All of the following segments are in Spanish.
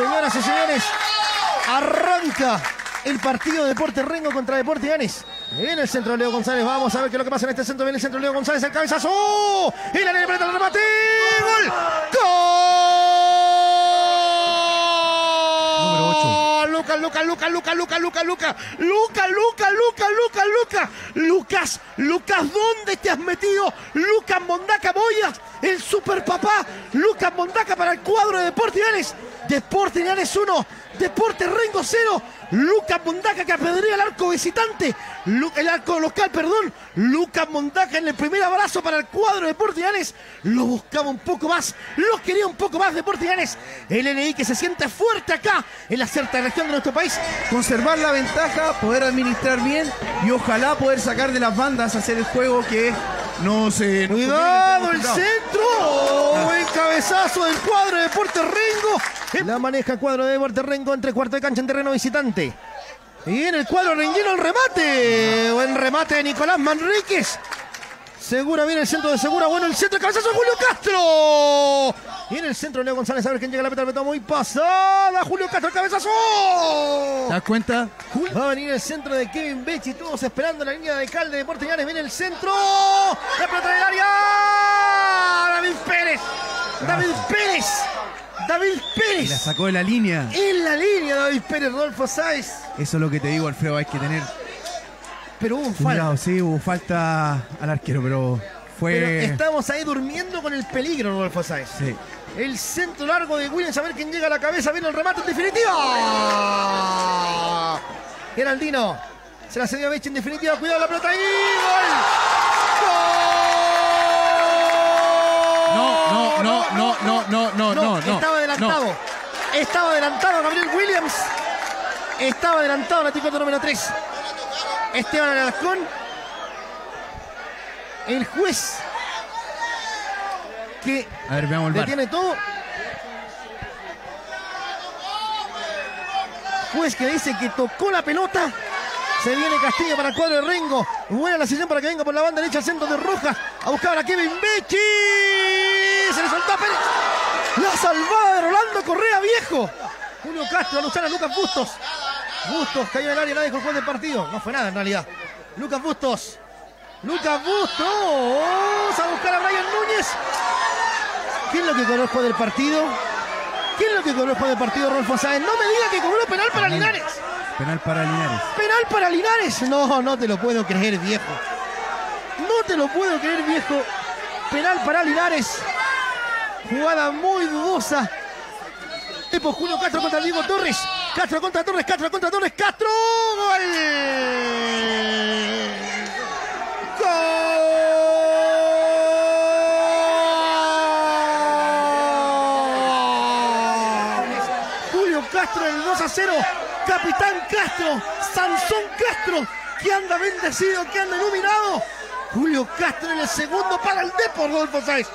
Señoras y señores, arranca el partido Deporte Rengo contra Deporte Ganes. Viene el centro de Leo González. Vamos a ver qué es lo que pasa en este centro. Viene el centro de Leo González. El cabezazo. ¡Oh! Y la línea prende el remate. ¡Gol! ¡Gol! Número 8. Luca, Luca, Luca, Luca, Luca, Luca, Luca. Luca, Luca, Luca, Luca, Luca. Lucas, Lucas, ¿dónde te has metido? Lucas Mondaca Boyas el super papá, Lucas Mondaca para el cuadro de Deporte Ganes, Deporte Ganes 1, Deporte Rengo 0, Lucas Mondaca que apedrea el arco visitante, el arco local, perdón, Lucas Mondaca en el primer abrazo para el cuadro de Deporte Ganes, lo buscaba un poco más, lo quería un poco más Deporte Ganes, el NI que se siente fuerte acá en la cierta región de nuestro país, Conservar la ventaja, poder administrar bien y ojalá poder sacar de las bandas, hacer el juego que nos. Eh, nos Cuidado el centro. Oh, buen cabezazo del cuadro de Deporte Rengo. La maneja el cuadro de Deporte Rengo entre cuarto de cancha en terreno visitante. Y en el cuadro renguino el remate. Buen remate de Nicolás Manríquez. Segura viene el centro de Segura. Bueno, el centro de cabezazo de Julio Castro. Y en el centro Leo González. A ver quién llega a la meta. La meta muy pasada. Julio Castro, el cabezazo. ¿Te das cuenta? Va a venir el centro de Kevin Becci, todos esperando la línea de Calde de Porteñanes. Viene el centro. La pelota del área. David Pérez. David Pérez. David La Pérez. sacó de la línea. En la línea David Pérez, Rodolfo Sáez. Eso es lo que te digo, Alfredo. Hay que tener Pero hubo un cuidado. falta. Sí, hubo falta al arquero, pero fue. Pero estamos ahí durmiendo con el peligro, Rodolfo Sáez. Sí. El centro largo de Williams, a ver quién llega a la cabeza. Viene el remate en definitiva. Geraldino se la cedió a Bech en definitiva. Cuidado la pelota y ¡Gol! No, no, no, no, no, no, no, no. estaba adelantado. Estaba adelantado Gabriel Williams. Estaba adelantado la ticota número 3. Esteban Alarcón. El juez que A ver, veamos el bar. detiene todo. Juez que dice que tocó la pelota. Se viene Castillo para el cuadro de Rengo. Buena la sesión para que venga por la banda derecha al centro de Rojas. A buscar a Kevin Becci. Se le soltó a Pérez. La salvada de Rolando Correa Viejo. Julio Castro a luchar a Lucas Bustos. Bustos cayó en el área, nadie dejó el juez del partido. No fue nada en realidad. Lucas Bustos. Lucas Bustos. a buscar a Brian Núñez. ¿Qué es lo que después del partido? ¿Qué es lo que después del partido Rolfo Sáenz? No me diga que cobró penal para Linares. Penal para Linares. Penal para Linares. No, no te lo puedo creer, viejo. No te lo puedo creer, viejo. Penal para Linares. Jugada muy dudosa. Tipo Julio Castro contra Diego Torres. Castro contra Torres, Castro contra Torres, Castro. ¡Gol! Castro en el 2 a 0. Capitán Castro, Sansón Castro, que anda bendecido, que anda iluminado. Julio Castro en el segundo para el Depor, Rodolfo Sáez.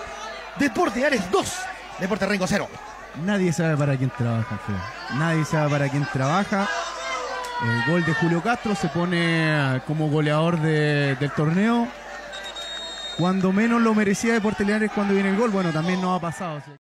Deporte Ares 2, Deporte Rengo 0. Nadie sabe para quién trabaja, Alfredo. Nadie sabe para quién trabaja. El gol de Julio Castro se pone como goleador de- del torneo. Cuando menos lo merecía Deportes Linares cuando viene el gol, bueno, también no ha pasado.